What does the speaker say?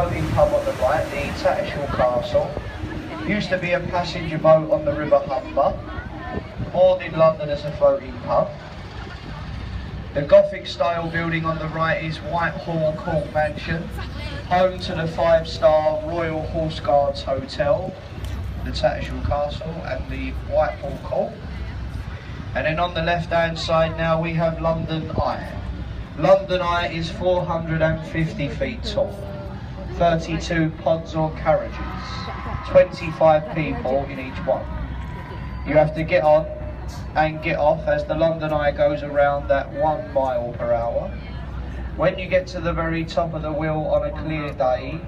floating pub on the right, the Tattershall Castle. Used to be a passenger boat on the River Humber. Moored in London as a floating pub. The Gothic style building on the right is Whitehall Court Mansion, home to the five star Royal Horse Guards Hotel, the Tattershall Castle and the Whitehall Court. And then on the left hand side now we have London Eye. London Eye is 450 feet tall, 32 pods or carriages, 25 people in each one. You have to get on and get off as the London Eye goes around that one mile per hour. When you get to the very top of the wheel on a clear day,